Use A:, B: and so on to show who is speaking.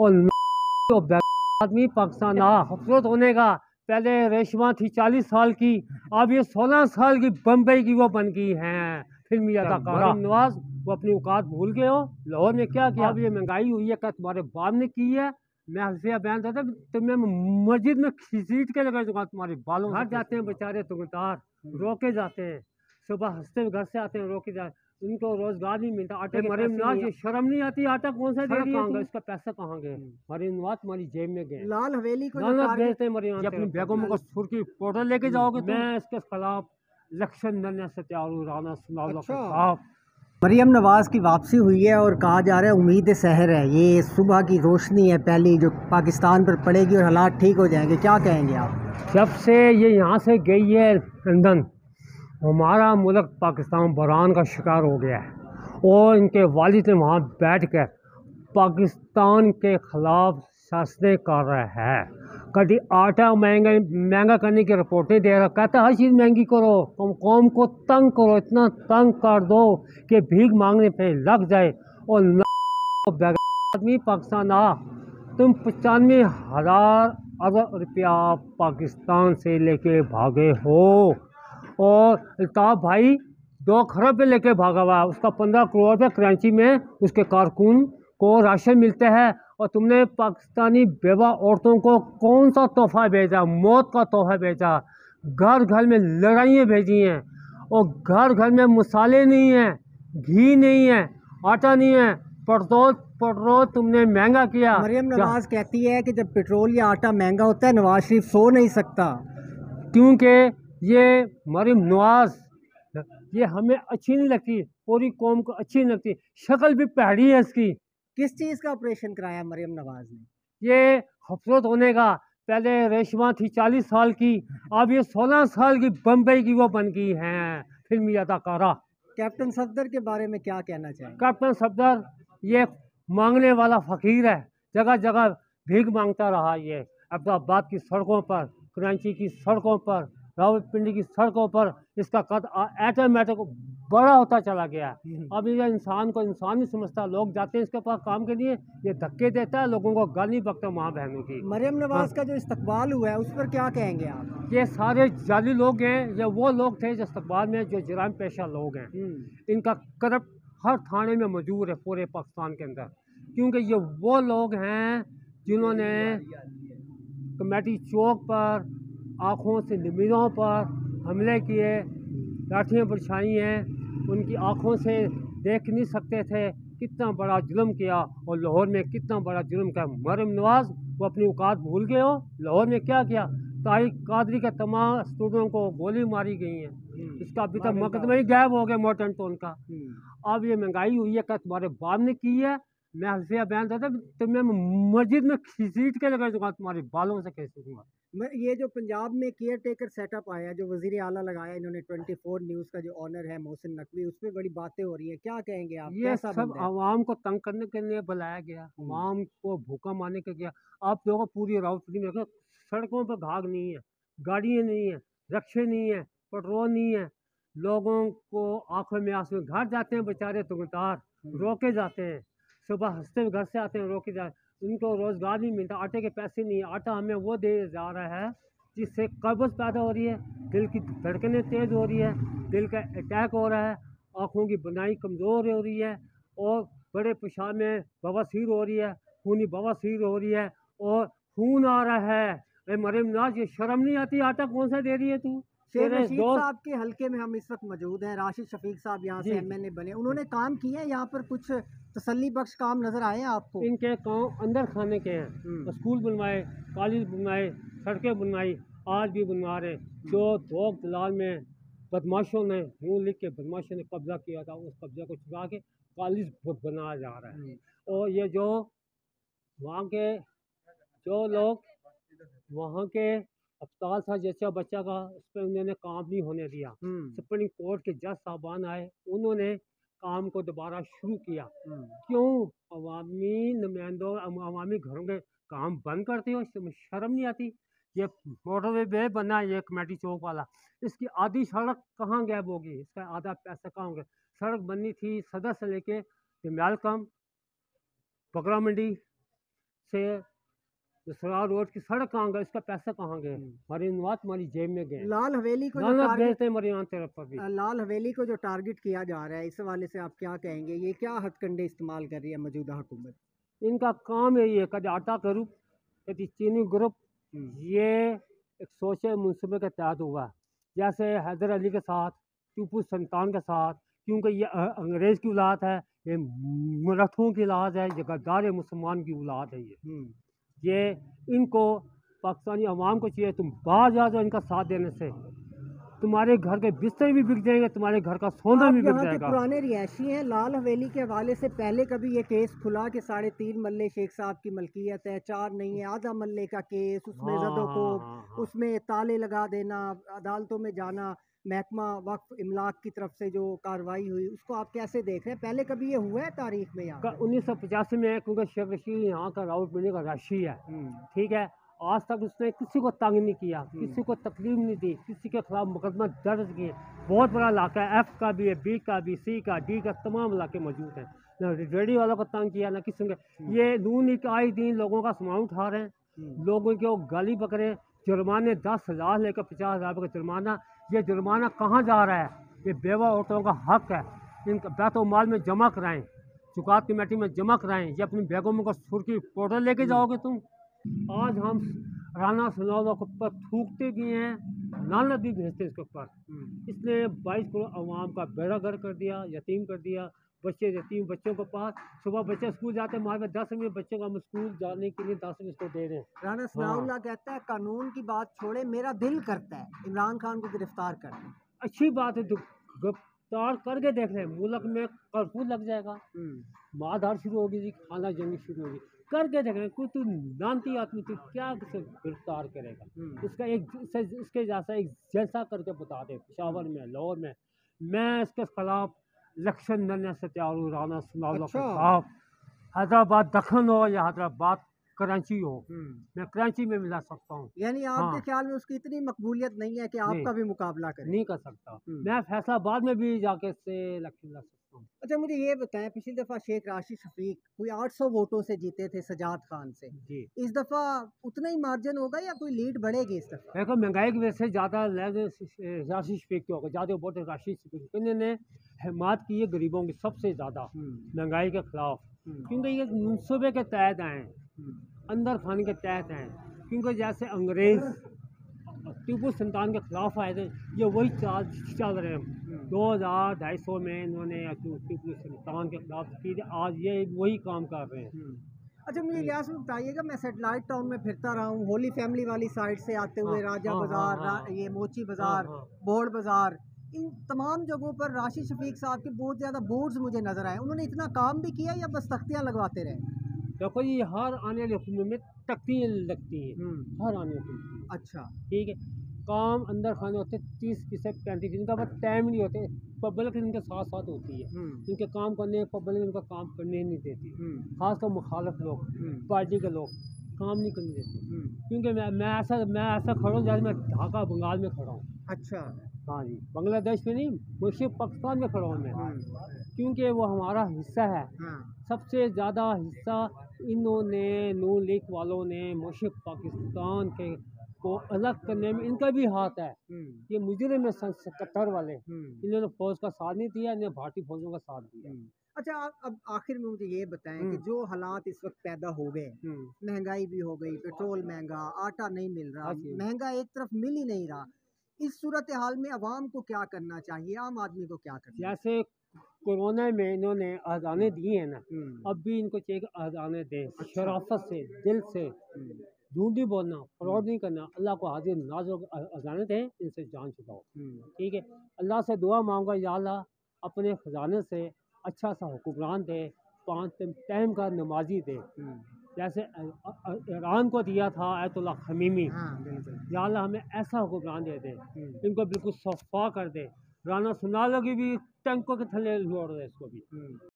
A: और तो आदमी पाकिस्तान आ खूबसूरत होने का पहले रेशमा थी चालीस साल की अब ये सोलह साल की बम्बई की वो बन गई हैं। फिल्मी अदाकारा नवाज़ वो अपनी औकात भूल गए हो। लाहौर में क्या किया? अब ये महँगाई हुई है क्या तुम्हारे बाप ने की है। मैं हल्फिया बयान देता तुम्हें मस्जिद में खींच के लगा दूँगा तुम्हारे बालों घर जाते हैं बेचारे तुगदार रोके जाते हैं। सुबह हँसते घर से आते हैं रोके जाते उनको रोज़गार नहीं मिलता। आटे मरीम नवाज़ ये शर्म नहीं आती आटा कौन सा दे रही है इसका पैसा कहाँ गए मरीम नवाज़ तुम्हारी जेब में गए।
B: लाल हवेली को
A: भेजते हैं मरीम अपनी बेगम को सुर्खी पाउडर लेके जाओगे मैं इसके खिलाफ इलेक्शन लड़ने से तैयार हूँ राना के
B: अच्छा। मरियम नवाज़ की वापसी हुई है और कहा जा रहा है उम्मीद शहर है। ये सुबह की रोशनी है पहली जो पाकिस्तान पर पड़ेगी और हालात ठीक हो जाएँगे। क्या कहेंगे आप?
A: जब से ये यहाँ से गई है लंदन हमारा मुल्क पाकिस्तान बरान का शिकार हो गया है और इनके वालिद ने वहाँ बैठ कर पाकिस्तान के ख़िलाफ़ शासने कर रहा है। कभी आटा महँगा महँगा करने की रिपोर्टें दे रहा कहता है, हर चीज़ महँगी करो, तुम कौम को तंग करो, इतना तंग कर दो कि भीख मांगने पे लग जाए और आदमी पाकिस्तान आ तुम पचानवे हज़ार अरब रुपया पाकिस्तान से लेके भागे हो। और अल्ताफ़ भाई दो खरब पे लेके भागा हुआ उसका पंद्रह करोड़ रुपये कराची में उसके कारकुन को राशन मिलते हैं। और तुमने पाकिस्तानी बेवा औरतों को कौन सा तोहफा भेजा? मौत का तोहफा भेजा। घर घर में लड़ाइयाँ भेजी हैं। और घर घर में मसाले नहीं हैं घी नहीं है आटा नहीं है। पेट्रोल पेट्रोल तुमने महँगा किया।
B: मरियम नवाज़ कहती है कि जब पेट्रोल या आटा महँगा होता है नवाज़ शरीफ सो नहीं सकता।
A: क्योंकि ये मरीम नवाज़ ये हमें अच्छी नहीं लगती पूरी कौम को अच्छी नहीं लगती शक्ल भी पहड़ी है इसकी।
B: किस चीज़ का ऑपरेशन कराया मरियम नवाज़ ने?
A: ये खूबसूरत होने का पहले रेशमा थी चालीस साल की अब ये सोलह साल की बम्बई की वो बन गई हैं फिल्मी अदाकारा।
B: कैप्टन सफदर के बारे में क्या कहना चाहिए
A: कैप्टन सफदर ये मांगने वाला फ़कीर है जगह जगह भीख माँगता रहा ये अहमदाबाद की सड़कों पर कराची की सड़कों पर रावलपिंडी की सड़कों पर इसका कद ऐटोमेटिक बड़ा होता चला गया। है अब ये इंसान को इंसान नहीं समझता लोग जाते हैं इसके पास काम के लिए ये धक्के देता है लोगों को गाली बकता माँ बहनों की।
B: मरियम नवाज़ का जो इस्तकबाल हुआ है उस पर क्या कहेंगे आप?
A: ये सारे जाली लोग हैं ये वो लोग थे जो इस्तकबाल में जो जराम पेशा लोग हैं।
B: हम्म,
A: इनका करप्ट हर थाने में मौजूद है पूरे पाकिस्तान के अंदर। क्योंकि ये वो लोग हैं जिन्होंने कमेटी चौक पर आँखों से नमीनों पर हमले किए लाठियाँ बरछाई हैं। उनकी आँखों से देख नहीं सकते थे कितना बड़ा जुल्म किया और लाहौर में कितना बड़ा जुल्म किया। मरम नवाज़ वो अपनी औकात भूल गए हो? लाहौर में क्या किया? तारिक कादरी के तमाम स्टूडेंटों को गोली मारी गई है। इसका अभी तक मुकदमा ही गायब हो गया मोटन टोन का।
B: हम्म।
A: अब ये महँगाई हुई है क्या तुम्हारे बाप ने की है। मैं हल्फिया बयान देता तुम्हें मस्जिद में खींच के लगा दूँगा तुम्हारे बालों से कैसे दूँगा
B: ये जो पंजाब में केयर टेकर सेटअप आया जो वज़ीर आला लगाया इन्होंने 24 न्यूज़ का जो ऑनर है मोहसिन नकवी उस पर बड़ी बातें हो रही हैं। क्या कहेंगे आप?
A: ये
B: कैसा
A: सब आवाम को तंग करने के लिए बुलाया गया आवाम को भूखा मारने के गया आप लोगों को पूरी रावतपुरी में सड़कों पर घाग नहीं है गाड़ियाँ नहीं है रक्शे नहीं है पेट्रोल नहीं है। लोगों को आँखों में आँसू घर जाते हैं बेचारे तुगदार रोके जाते हैं। सुबह हँसते हुए घर से आते हैं रोके जाते उनको रोज़गार नहीं मिलता, आटे के पैसे नहीं, आटा हमें वो दे जा रहा है, जिससे कब्ज़ पैदा हो रही है, दिल की धड़कनें तेज़ हो रही है, दिल का अटैक हो रहा है, आँखों की बनाई कमज़ोर हो रही है, और बड़े पेशाब में बवासीर हो रही है, खूनी बवासीर हो रही है, और खून आ रहा है। अरे मरे नाज ये शर्म नहीं आती, आटा कौन सा दे रही है तू?
B: शेर रशीद साहब के हल्के में हम इस वक्त मौजूद हैं। राशिद शफीक साहब यहाँ से। एमएनए बने। उन्होंने काम किए हैं यहाँ पर कुछ तसल्ली बख्श काम नज़र आए हैं आपको?
A: इनके गाँव अंदर खाने के हैं।
B: हम्म।
A: स्कूल बनवाए कॉलेज बनवाए सड़कें बनवाई आज भी बनवा रहे जो दो दलाल में बदमाशों ने मुँह लिख के बदमाशों ने कब्जा किया था उस कब्जे को छुड़ा के कॉलेज बनाया जा रहा है। और ये जो वहाँ के जो लोग वहाँ के अस्पताल था जैसा बच्चा का उस पर उन्होंने काम नहीं होने दिया।
B: हम्म,
A: सुप्रीम कोर्ट के जज साहबान आए उन्होंने काम को दोबारा शुरू किया।
B: हम्म।
A: क्यों? अवामी नुमाइंदों अवामी घरों के काम बंद करते हो इसमें शर्म नहीं आती? ये मोटरवे वे बना है ये कमेटी चौक वाला। इसकी आधी सड़क कहाँ गैब होगी? इसका आधा पैसा कहाँ होगा? सड़क बननी थी सदर से लेके जमयाल कम बकरा मंडी से सरार रोड की सड़क कहाँ गए इसका पैसा कहाँ गए?
B: हम्म।
A: हमारी नवाज़ हमारी जेब में गए।
B: लाल हवेली को
A: तरफ़ पर भी।
B: लाल हवेली को जो टारगेट किया जा रहा है इस हवाले से आप क्या कहेंगे? ये क्या हथकंडे इस्तेमाल कर रही है मौजूदा हुकूमत?
A: इनका काम यही है कभी आटा ग्रुप कभी चीनी ग्रुप। ये एक सोचे मनसूबे के तहत हुआ। है। जैसे हैदर अली के साथ टीपू सुल्तान के साथ क्योंकि ये अंग्रेज़ की औलाद है ये मराठों की औलाद है ये गद्दार मुसलमान की औलाद है ये।
B: हम्म,
A: ये इनको पाकिस्तानी अवाम को चाहिए तुम बाहर जा जाओ इनका साथ देने से तुम्हारे घर के बिस्तर भी बिक जाएँगे तुम्हारे घर का सोना भी बिक जाएगा
B: पुराने रिहायशी हैं लाल हवेली के हवाले से पहले कभी ये केस खुला कि साढ़े तीन मल्ले शेख साहब की मलकियत है चार नहीं है आधा मल्ले का केस उसमें
A: हाँ,
B: जदों को
A: हाँ, हाँ।
B: उसमें ताले लगा देना अदालतों में जाना महकमा वक्फ इमलाक की तरफ़ से जो कार्रवाई हुई उसको आप कैसे देख रहे हैं? पहले कभी ये हुआ है तारीख में यहाँ
A: उन्नीस सौ पचासी में क्योंकि शेख रशीद यहाँ का राउट मिलने का राशि है।
B: हम्म,
A: ठीक है? आज तक उसने किसी को तंग नहीं किया
B: हम्म।
A: किसी को तकलीफ़ नहीं दी किसी के खिलाफ मुकदमा दर्ज किए। बहुत बड़ा इलाका है एफ़ का भी है बी का भी सी का डी का तमाम इलाके मौजूद हैं। न रेडी वालों को तंग किया ना किसी ने ये नून एक आए दिन लोगों का सामान उठा रहे हैं।
B: लोगों
A: लोगों वो गाली पकड़े जुर्माने दस हज़ार लेकर पचास हज़ार का जुर्माना ये जुर्माना कहाँ जा रहा है? ये बेवा औरतों का हक है। इनका बैत माल में जमा कराएँ, चुकात कमेटी में जमा कराएँ, ये अपनी बेगमों में सुर्खी पाउडर लेके जाओगे तुम? आज हम राना सनौदा के ऊपर थूकते भी हैं नाल भी भेजते इसके ऊपर। इसने बाईस करोड़ अवाम का बेड़ा घर कर दिया, यतीम कर दिया बच्चे देती हूँ बच्चों के पास सुबह बच्चे स्कूल जाते हैं हमारे दस रुपये बच्चों को हम स्कूल जाने के लिए दस रुपये इसको दे रहे हैं।
B: राना सनाउल्लाह कहता है कानून की बात छोड़े मेरा दिल करता है। इमरान खान को गिरफ़्तार करना
A: अच्छी बात है तो गिरफ़्तार करके देख रहे हैं मुल्क में कर्फ्यू लग जाएगा।
B: हम्म,
A: मारधार शुरू होगी जी खाना जंगी शुरू होगी। करके देख रहे हैं कोई तू नानती आदमी तू क्या किसे गिरफ़्तार करेगा?
B: हम्म,
A: इसका एक इसके जैसा एक जैसा करके बता दे पेशावर में लाहौर में। मैं इसके खिलाफ इलेक्शन लड़ने से तैयार हूँ राना सुनावला
B: अच्छा।
A: खिलाफ हैदराबाद दखन हो या हैदराबाद कराची हो। मैं कराची में मिला सकता हूँ।
B: यानी आपके
A: हाँ।
B: ख्याल में उसकी इतनी मकबूलियत नहीं है कि आपका भी मुकाबला करें।
A: नहीं कर सकता।
B: हम्म।
A: मैं फैसलाबाद में भी जाके से इलेक्शन लड़ सकता हूँ।
B: अच्छा मुझे ये बताएँ पिछली दफ़ा शेख राशि शफीक कोई 800 वोटों से जीते थे सजाद खान से। इस दफ़ा उतना ही मार्जिन होगा या कोई लीड बढ़ेगी इस दफ़ा?
A: देखो महँगाई की वजह से ज़्यादा राशि स्पीक के होगा ज़्यादा वोट राशि स्पीक इन्होंने हिमात की है गरीबों की सबसे ज़्यादा महँगाई के खिलाफ। क्योंकि ये मनसूबे के तहत आए हैं अंदर खाने के तहत हैं। क्योंकि जैसे अंग्रेज़ टीपू सुल्तान के खिलाफ आए थे ये वही चाल चल रहे हैं। दो हज़ार ढाई सौ में इन्होंने टीपू सुल्तान के खिलाफ की थी आज ये वही काम कर रहे हैं।
B: अच्छा मुझे लिहाज में बताइएगा मैं सेटेलाइट टाउन में फिरता रहा हूँ होली फैमिली वाली साइड से आते हुए
A: हाँ,
B: राजा
A: हाँ,
B: बाज़ार
A: हाँ।
B: ये मोची बाज़ार। बोर्ड बाज़ार इन तमाम जगहों पर राशि शफीक साहब के बहुत ज़्यादा बोर्ड्स मुझे नज़र आए। उन्होंने इतना काम भी किया या बस तख्तियाँ लगवाते रहे?
A: देखो ये हर आने वाली हुकूमत में तख्तियाँ लगती हैं।
B: हम्म,
A: हर आने वाली
B: अच्छा।
A: ठीक है। काम अंदर खाने होते तीस फ़ीसद पैंतीस इनका बस टाइम नहीं होते। पब्लिक इनके साथ साथ होती है।
B: हम्म,
A: इनके काम करने पब्लिक इनका काम करने ही नहीं देती।
B: हम्म,
A: खासकर मुखालफ लोग पार्टी के लोग काम नहीं करने देते। क्योंकि मैं मैं ऐसा मैं ऐसा खड़ा हूँ जैसे मैं ढाका बंगाल में खड़ा हूँ।
B: अच्छा।
A: हाँ जी। बांग्लादेश में नहीं मुझे पाकिस्तान में खड़ा हूँ मैं।
B: हम्म,
A: क्योंकि वो हमारा हिस्सा है।
B: हाँ।
A: सबसे ज़्यादा हिस्सा इन्होंने नून लीग वालों ने मुशिक पाकिस्तान के को अलग करने में इनका भी हाथ है।
B: हम्म,
A: ये मुजरिम है सन वाले।
B: हम्म,
A: इन्होंने फौज का साथ नहीं दिया इन्होंने भारतीय फौजों का साथ दिया।
B: हम्म। अच्छा आप अब आखिर में मुझे ये बताएँ कि। जो हालात इस वक्त पैदा हो गए महँगाई भी हो गई पेट्रोल महँगा आटा नहीं मिल रहा
A: हाँ
B: महँगा एक तरफ़ मिल ही नहीं रहा। इस सूरत हाल में अवाम को क्या करना चाहिए? आम आदमी को क्या करना
A: जैसे कोरोना में इन्होंने अजाने दी हैं ना
B: हम्म,
A: अब भी इनको चाहिए कि अजाने दें। शराफत से दिल से।
B: हम्म,
A: झूठ बोलना फ्रॉड नहीं करना अल्लाह को हाजिर नाजर अजाने दें इनसे जान
B: हम्म,
A: ठीक है? अल्लाह से दुआ मांगा या अल्लाह अपने ख़जाने से अच्छा सा हुक्मरान दे पाँच टाइम का नमाजी दे।
B: हम्म,
A: जैसे ईरान को दिया था आयतुल्ला खमीमी।
B: हाँ
A: या अल्लाह हमें ऐसा हुक्मरान दे दे इनको बिल्कुल सफ़ा कर दे। राना सुना लगी भी टंकों के थले जोड़ दे इसको भी।
B: हम्म।